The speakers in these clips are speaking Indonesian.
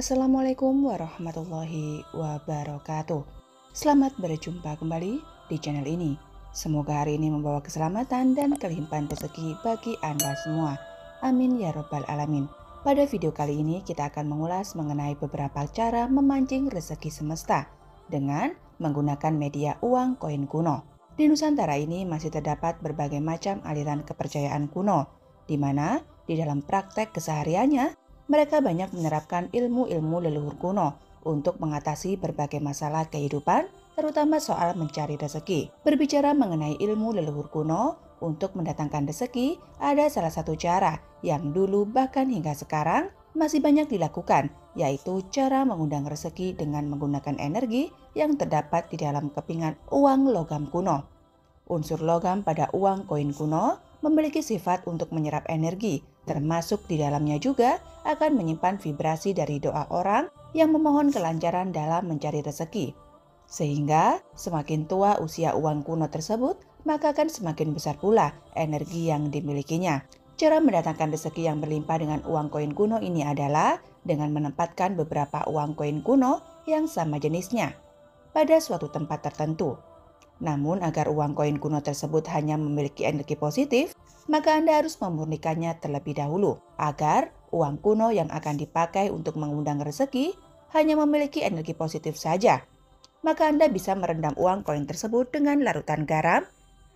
Assalamualaikum warahmatullahi wabarakatuh. Selamat berjumpa kembali di channel ini. Semoga hari ini membawa keselamatan dan kelimpahan rezeki bagi Anda semua. Amin ya Rabbal 'Alamin. Pada video kali ini, kita akan mengulas mengenai beberapa cara memancing rezeki semesta dengan menggunakan media uang koin kuno. Di Nusantara ini masih terdapat berbagai macam aliran kepercayaan kuno, di mana di dalam praktek kesehariannya mereka banyak menerapkan ilmu-ilmu leluhur kuno untuk mengatasi berbagai masalah kehidupan, terutama soal mencari rezeki. Berbicara mengenai ilmu leluhur kuno, untuk mendatangkan rezeki ada salah satu cara yang dulu bahkan hingga sekarang masih banyak dilakukan, yaitu cara mengundang rezeki dengan menggunakan energi yang terdapat di dalam kepingan uang logam kuno. Unsur logam pada uang koin kuno memiliki sifat untuk menyerap energi, termasuk di dalamnya juga akan menyimpan vibrasi dari doa orang yang memohon kelancaran dalam mencari rezeki. Sehingga semakin tua usia uang kuno tersebut, maka akan semakin besar pula energi yang dimilikinya. Cara mendatangkan rezeki yang berlimpah dengan uang koin kuno ini adalah dengan menempatkan beberapa uang koin kuno yang sama jenisnya pada suatu tempat tertentu. Namun agar uang koin kuno tersebut hanya memiliki energi positif, maka Anda harus memurnikannya terlebih dahulu agar uang kuno yang akan dipakai untuk mengundang rezeki hanya memiliki energi positif saja. Maka Anda bisa merendam uang koin tersebut dengan larutan garam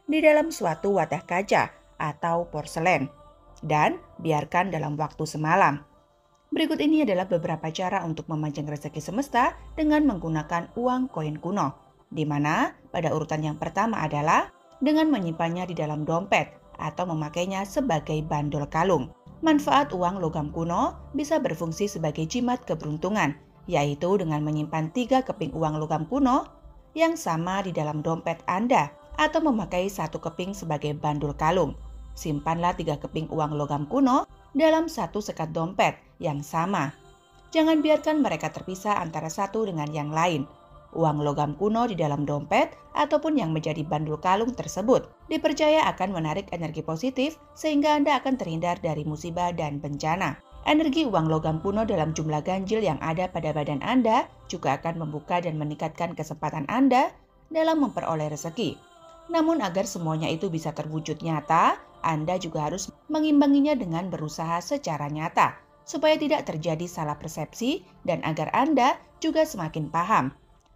di dalam suatu wadah kaca atau porselen dan biarkan dalam waktu semalam. Berikut ini adalah beberapa cara untuk memancing rezeki semesta dengan menggunakan uang koin kuno di mana pada urutan yang pertama adalah dengan menyimpannya di dalam dompet atau memakainya sebagai bandol kalung. Manfaat uang logam kuno bisa berfungsi sebagai jimat keberuntungan, yaitu dengan menyimpan tiga keping uang logam kuno yang sama di dalam dompet Anda atau memakai satu keping sebagai bandul kalung. Simpanlah tiga keping uang logam kuno dalam satu sekat dompet yang sama. Jangan biarkan mereka terpisah antara satu dengan yang lain uang logam kuno di dalam dompet ataupun yang menjadi bandul kalung tersebut. Dipercaya akan menarik energi positif sehingga Anda akan terhindar dari musibah dan bencana. Energi uang logam kuno dalam jumlah ganjil yang ada pada badan Anda juga akan membuka dan meningkatkan kesempatan Anda dalam memperoleh rezeki. Namun agar semuanya itu bisa terwujud nyata, Anda juga harus mengimbanginya dengan berusaha secara nyata supaya tidak terjadi salah persepsi dan agar Anda juga semakin paham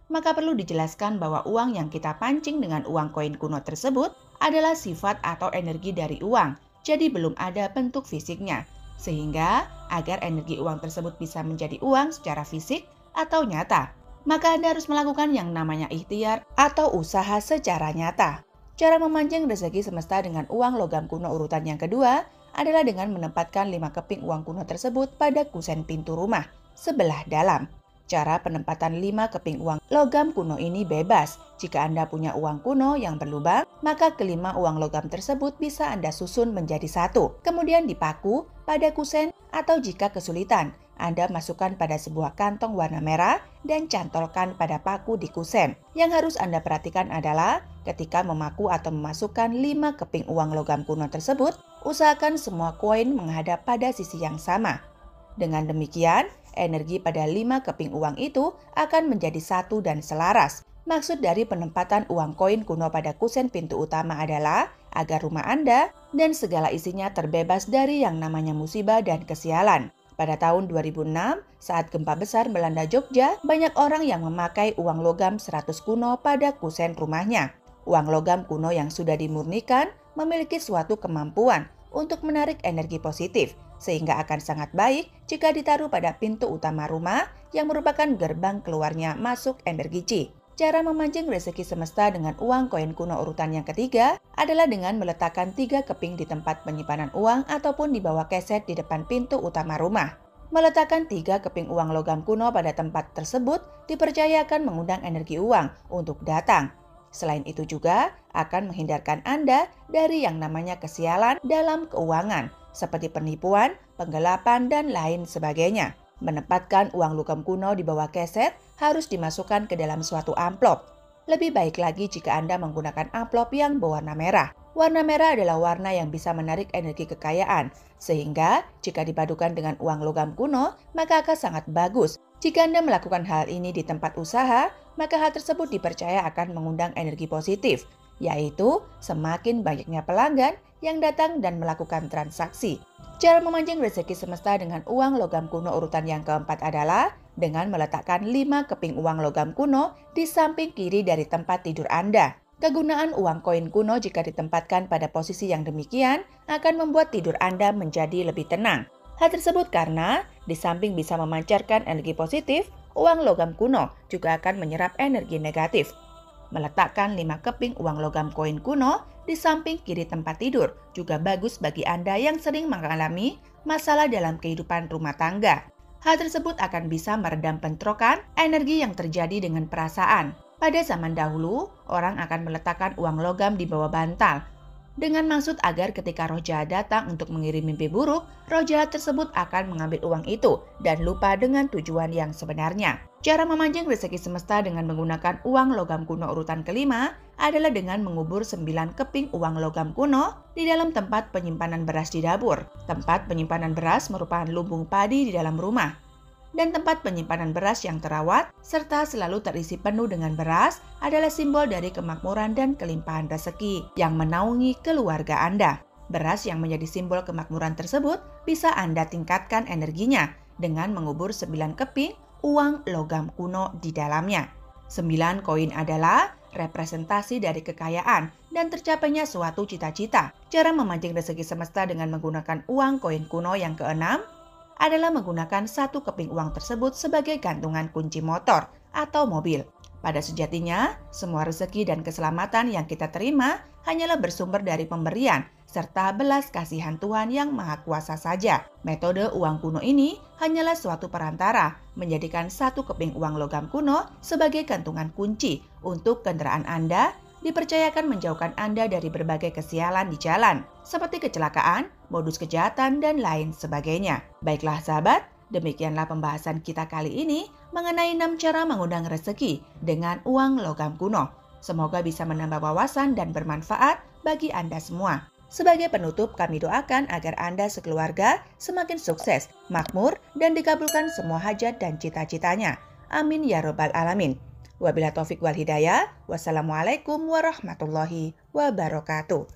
maka perlu dijelaskan bahwa uang yang kita pancing dengan uang koin kuno tersebut adalah sifat atau energi dari uang, jadi belum ada bentuk fisiknya. Sehingga agar energi uang tersebut bisa menjadi uang secara fisik atau nyata, maka Anda harus melakukan yang namanya ikhtiar atau usaha secara nyata. Cara memancing rezeki semesta dengan uang logam kuno urutan yang kedua adalah dengan menempatkan lima keping uang kuno tersebut pada kusen pintu rumah sebelah dalam. Cara penempatan 5 keping uang logam kuno ini bebas. Jika Anda punya uang kuno yang berlubang, maka kelima uang logam tersebut bisa Anda susun menjadi satu. Kemudian dipaku pada kusen atau jika kesulitan, Anda masukkan pada sebuah kantong warna merah dan cantolkan pada paku di kusen. Yang harus Anda perhatikan adalah ketika memaku atau memasukkan 5 keping uang logam kuno tersebut, usahakan semua koin menghadap pada sisi yang sama. Dengan demikian, energi pada lima keping uang itu akan menjadi satu dan selaras. Maksud dari penempatan uang koin kuno pada kusen pintu utama adalah agar rumah Anda dan segala isinya terbebas dari yang namanya musibah dan kesialan. Pada tahun 2006, saat gempa besar melanda Jogja, banyak orang yang memakai uang logam 100 kuno pada kusen rumahnya. Uang logam kuno yang sudah dimurnikan memiliki suatu kemampuan untuk menarik energi positif, sehingga akan sangat baik jika ditaruh pada pintu utama rumah yang merupakan gerbang keluarnya masuk energi. Cara memancing rezeki semesta dengan uang koin kuno urutan yang ketiga adalah dengan meletakkan tiga keping di tempat penyimpanan uang ataupun di bawah keset di depan pintu utama rumah. Meletakkan tiga keping uang logam kuno pada tempat tersebut dipercayakan mengundang energi uang untuk datang Selain itu juga akan menghindarkan Anda dari yang namanya kesialan dalam keuangan, seperti penipuan, penggelapan, dan lain sebagainya. Menempatkan uang logam kuno di bawah keset harus dimasukkan ke dalam suatu amplop. Lebih baik lagi jika Anda menggunakan amplop yang berwarna merah. Warna merah adalah warna yang bisa menarik energi kekayaan, sehingga jika dipadukan dengan uang logam kuno, maka akan sangat bagus. Jika Anda melakukan hal ini di tempat usaha, maka hal tersebut dipercaya akan mengundang energi positif, yaitu semakin banyaknya pelanggan yang datang dan melakukan transaksi. Cara memancing rezeki semesta dengan uang logam kuno urutan yang keempat adalah dengan meletakkan 5 keping uang logam kuno di samping kiri dari tempat tidur Anda. Kegunaan uang koin kuno jika ditempatkan pada posisi yang demikian akan membuat tidur Anda menjadi lebih tenang. Hal tersebut karena di samping bisa memancarkan energi positif, uang logam kuno juga akan menyerap energi negatif. Meletakkan 5 keping uang logam koin kuno di samping kiri tempat tidur juga bagus bagi Anda yang sering mengalami masalah dalam kehidupan rumah tangga. Hal tersebut akan bisa meredam bentrokan energi yang terjadi dengan perasaan. Pada zaman dahulu, orang akan meletakkan uang logam di bawah bantal dengan maksud agar ketika roh jahat datang untuk mengirim mimpi buruk, roh jahat tersebut akan mengambil uang itu dan lupa dengan tujuan yang sebenarnya. Cara memancing rezeki semesta dengan menggunakan uang logam kuno urutan kelima adalah dengan mengubur 9 keping uang logam kuno di dalam tempat penyimpanan beras di dapur. Tempat penyimpanan beras merupakan lumbung padi di dalam rumah dan tempat penyimpanan beras yang terawat, serta selalu terisi penuh dengan beras adalah simbol dari kemakmuran dan kelimpahan rezeki yang menaungi keluarga Anda. Beras yang menjadi simbol kemakmuran tersebut bisa Anda tingkatkan energinya dengan mengubur 9 keping uang logam kuno di dalamnya. 9 koin adalah representasi dari kekayaan dan tercapainya suatu cita-cita. Cara memancing rezeki semesta dengan menggunakan uang koin kuno yang keenam adalah menggunakan satu keping uang tersebut sebagai gantungan kunci motor atau mobil. Pada sejatinya, semua rezeki dan keselamatan yang kita terima hanyalah bersumber dari pemberian serta belas kasihan Tuhan yang Maha Kuasa saja. Metode uang kuno ini hanyalah suatu perantara, menjadikan satu keping uang logam kuno sebagai gantungan kunci untuk kendaraan Anda dipercayakan menjauhkan Anda dari berbagai kesialan di jalan, seperti kecelakaan, modus kejahatan, dan lain sebagainya. Baiklah sahabat, demikianlah pembahasan kita kali ini mengenai 6 cara mengundang rezeki dengan uang logam kuno. Semoga bisa menambah wawasan dan bermanfaat bagi Anda semua. Sebagai penutup, kami doakan agar Anda sekeluarga semakin sukses, makmur, dan dikabulkan semua hajat dan cita-citanya. Amin ya Robbal 'Alamin. Wabillahi taufik wal hidayah. Wassalamualaikum warahmatullahi wabarakatuh.